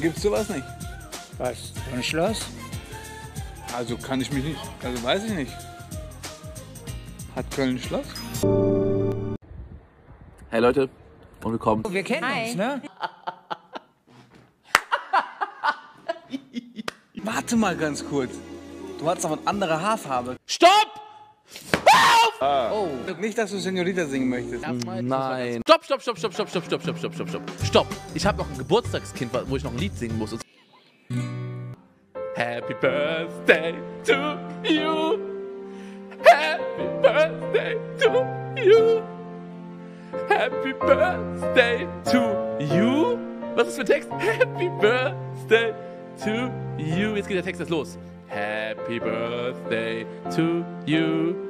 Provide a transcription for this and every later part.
Gibt es sowas nicht. Was? Ein Schloss? Also kann ich mich nicht, also weiß ich nicht. Hat Köln ein Schloss? Hey Leute und willkommen. Wir kennen Hi. uns, ne? Warte mal ganz kurz. Du hast aber eine andere Haarfarbe. Stopp! Oh. Nicht, dass du Senorita singen möchtest. Nein. Stopp, stopp, stopp, stopp, stopp, stopp, stopp, stopp, stopp, stopp, stopp. Stopp. Ich habe noch ein Geburtstagskind, wo ich noch ein Lied singen muss. Happy Birthday to you. Happy Birthday to you. Happy Birthday to you. Was ist für ein Text? Happy Birthday to you. Jetzt geht der Text jetzt los. Happy Birthday to you.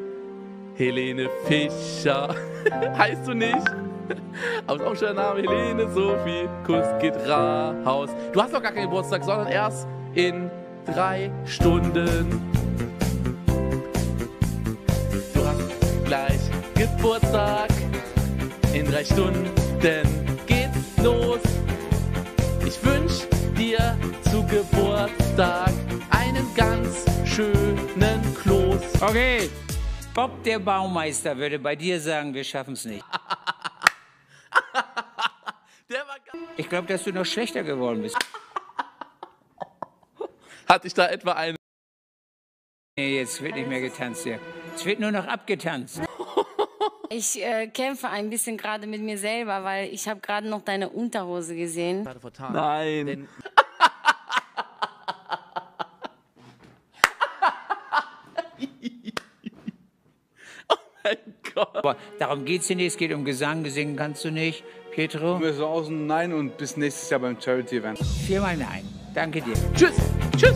Helene Fischer. heißt du nicht? Aber ist auch ein schöner Name. Helene Sophie. Kuss geht raus. Du hast doch gar keinen Geburtstag, sondern erst in drei Stunden. Du hast gleich Geburtstag. In drei Stunden geht's los. Ich wünsch dir zu Geburtstag einen ganz schönen Kloß. Okay. Bob der Baumeister würde bei dir sagen, wir schaffen es nicht. Der war geil. Ich glaube, dass du noch schlechter geworden bist. Hatte ich da etwa einen? Nee, jetzt wird nicht mehr getanzt hier. Es wird nur noch abgetanzt. Ich äh, kämpfe ein bisschen gerade mit mir selber, weil ich habe gerade noch deine Unterhose gesehen. Nein. Gott. Aber darum geht's hier nicht. Es geht um Gesang. Singen kannst du nicht. Pietro? Wir so aus dem Nein und bis nächstes Jahr beim Charity-Event. Viermal nein. Danke dir. Tschüss. Tschüss.